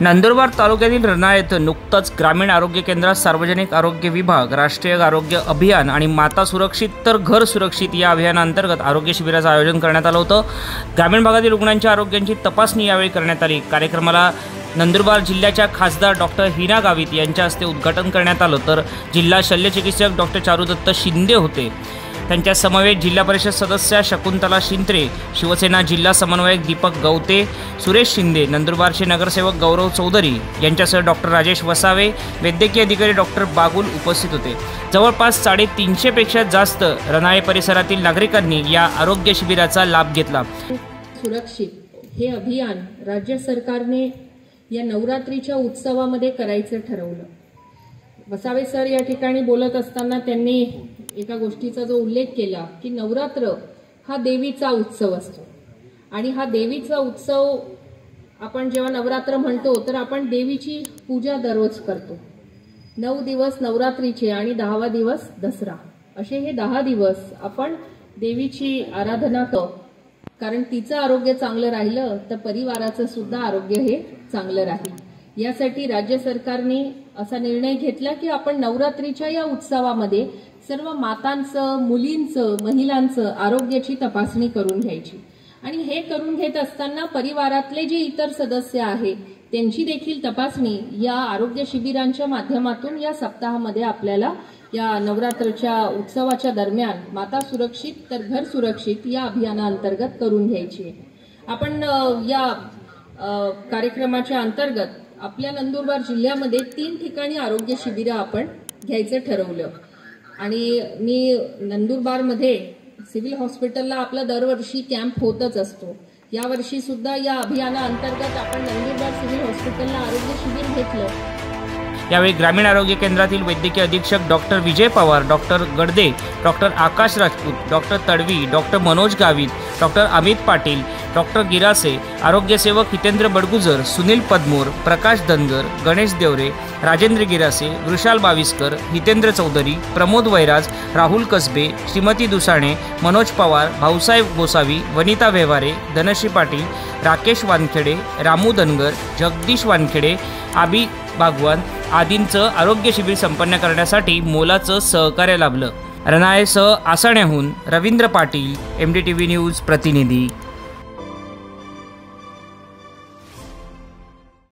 नंदुरबार तालुक्यातील रनाळ येथे नुकतंच ग्रामीण आरोग्य केंद्रात सार्वजनिक आरोग्य विभाग राष्ट्रीय आरोग्य अभियान आणि माता सुरक्षित तर घर सुरक्षित या अभियानांतर्गत आरोग्य शिबिराचं आयोजन करण्यात आलं होतं. ग्रामीण भागातील रुग्णांच्या आरोग्यांची तपासणी यावेळी करण्यात आली. कार्यक्रमाला नंदुरबार जिल्ह्याच्या खासदार डॉक्टर हिना गावित यांच्या हस्ते उद्घाटन करण्यात आलं. तर जिल्हा शल्यचिकित्सक डॉक्टर चारुदत्त शिंदे होते. त्यांच्या समवेत जिल्हा परिषद सदस्या शकुंतला शिंत्रे शिवसेना जिल्हा समन्वयक दीपक गवते सुरेश शिंदे नंदुरबारचे नगरसेवक गौरव चौधरी यांच्यासह डॉक्टर राजेश वसावे वैद्यकीय अधिकारी डॉक्टर बागुल उपस्थित होते. जवळपास साडेतीनशेपेक्षा जास्त रनाळे परिसरातील नागरिकांनी या आरोग्य शिबिराचा लाभ घेतला. सुरक्षित हे अभियान राज्य सरकारने या नवरात्रीच्या उत्सवामध्ये करायचं ठरवलं. वसावे सर या ठिकाणी बोलत असताना त्यांनी एका गोष्टीचा जो उल्लेख केला की नवरात्र हा देवीचा उत्सव असतो. आणि हा देवीचा उत्सव आपण जेव्हा नवरात्र म्हणतो तर आपण देवीची पूजा दररोज करतो. नऊ दिवस नवरात्रीचे आणि दहावा दिवस दसरा. असे हे दहा दिवस आपण देवीची आराधना करतो कारण तिचं आरोग्य चांगलं राहिलं तर परिवाराचं सुद्धा आरोग्य हे चांगलं राहील. यासाठी राज्य सरकारने असा निर्णय घेतला की आपण नवरात्रीच्या या उत्सवामध्ये सर्व मातांचं मुलींचं महिलांचं आरोग्याची तपासणी करून घ्यायची. आणि हे करून घेत असताना परिवारातले जे इतर सदस्य आहेत त्यांची देखील तपासणी या आरोग्य शिबिरांच्या माध्यमातून या सप्ताहामध्ये आपल्याला या नवरात्रच्या उत्सवाच्या दरम्यान माता सुरक्षित तर घर सुरक्षित या अभियानाअंतर्गत करून घ्यायची आहे. आपण या कार्यक्रमाच्या अंतर्गत आपल्या नंदुरबार जिल्ह्यामध्ये तीन ठिकाणी आरोग्य शिबिरं आपण घ्यायचं ठरवलं. आणि मी नंदुरबारमध्ये सिव्हिल हॉस्पिटलला आपला दरवर्षी कॅम्प होतच असतो. यावर्षी सुद्धा या अभियानाअंतर्गत आपण नंदुरबार सिव्हिल हॉस्पिटलला आरोग्य शिबिर घेतलं. यावेळी ग्रामीण आरोग्य केंद्रातील वैद्यकीय अधीक्षक doctor Vijay Pawar doctor Gadade doctor Akash Rajput doctor Tadvi doctor Manoj Gavit doctor Amit Patil doctor Girase आरोग्यसेवक हितेंद्र बडगुजर सुनील पदमोर प्रकाश धनगर गणेश देवरे राजेंद्र गिरासे वृषाल बाविस्कर हितेंद्र चौधरी प्रमोद वैराज राहुल कसबे श्रीमती दुसाणे मनोज पवार भाऊसाहेब गोसावी वनिता व्यवहारे धनश्री पाटील राकेश वानखेडे रामू धनगर जगदीश वानखेडे आबी बागवान आदींचं आरोग्य शिबिर संपन्न करण्यासाठी मोलाचं सहकार्य लाभलं. रनाळेसह आसाण्याहून Ravindra Patil M D T V news प्रतिनिधी.